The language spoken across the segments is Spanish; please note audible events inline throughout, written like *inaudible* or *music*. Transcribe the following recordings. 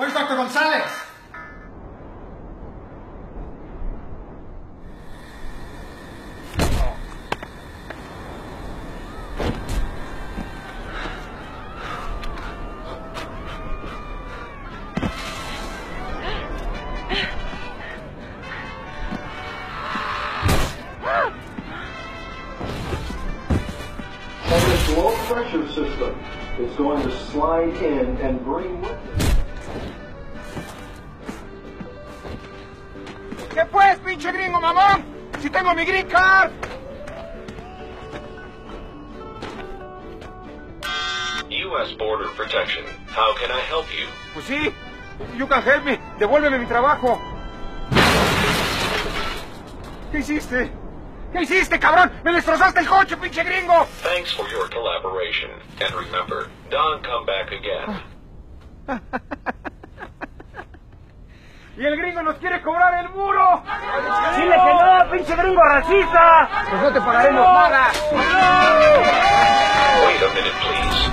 Where's Dr. Gonzalez? And this low pressure system is going to slide in and bring with it. ¿Qué pues, pinche gringo mamón? Si tengo mi green card. U.S. Border Protection. How can I help you? Pues sí. You can help me. Devuélveme mi trabajo. ¿Qué hiciste? ¿Qué hiciste, cabrón? ¡Me destrozaste el coche, pinche gringo! Thanks for your collaboration. And remember, don't come back again. *laughs* ¡Y el gringo nos quiere cobrar el muro! ¡Dile que no, pinche gringo racista! Pues no te pagaremos nada. Wait a minute, please.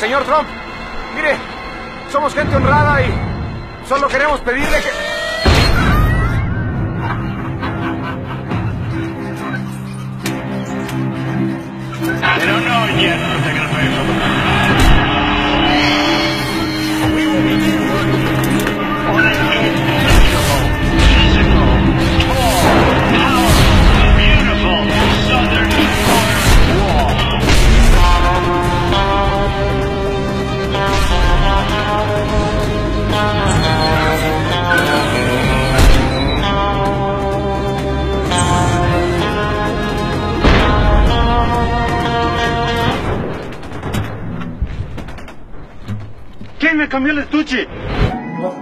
Señor Trump, mire, somos gente honrada y solo queremos pedirle que... me cambió el estuche?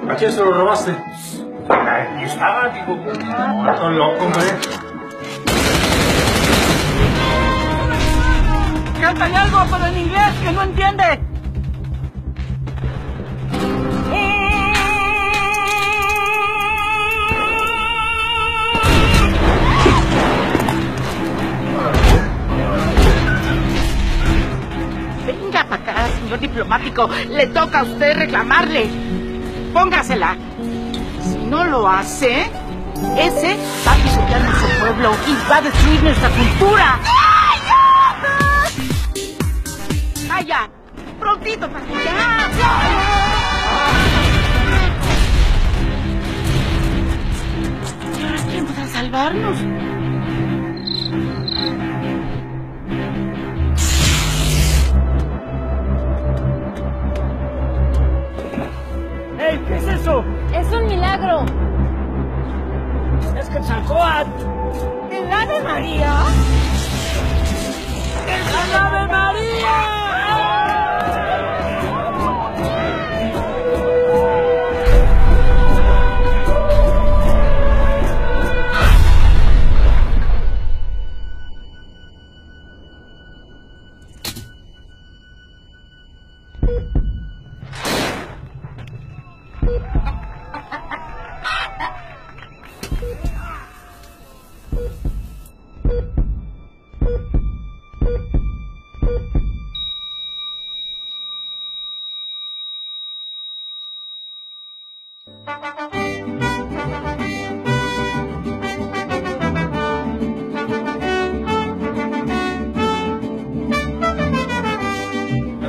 ¿A quién se lo robaste? Aquí estaba, digo. Estoy loco, hombre. Cántale algo, pero en inglés, que no entiende. Diplomático. Le toca a usted reclamarle. Póngasela. Si no lo hace, ese va a pisotear nuestro pueblo y va a destruir nuestra cultura. ¡Vaya! ¡Prontito para que ya! ¿Y ahora quién podrá salvarnos? Quetzalcoatl. ¿En la de María? La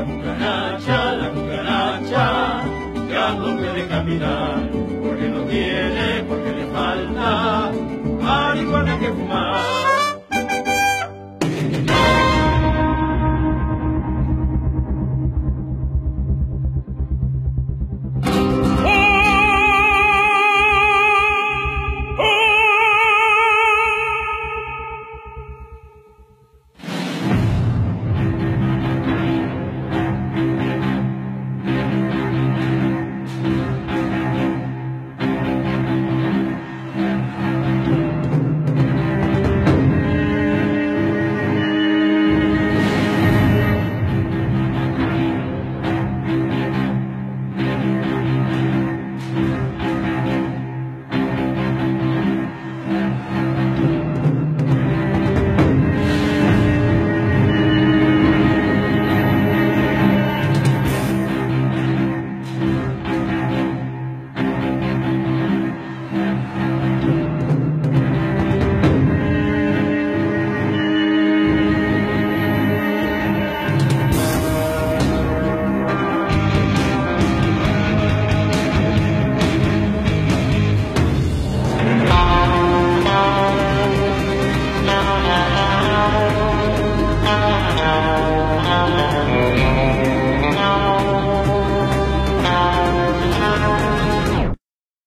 buganvacha, la buganvacha ya no puede caminar porque no tiene, porque le falta marihuana que fumar.